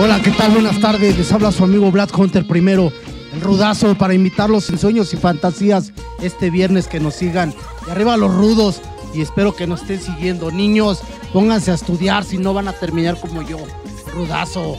Hola, ¿qué tal? Buenas tardes. Les habla su amigo Black Hunter primero, el rudazo para invitarlos en sueños y fantasías este viernes que nos sigan. Y arriba los rudos y espero que nos estén siguiendo. Niños, pónganse a estudiar si no van a terminar como yo. Rudazo.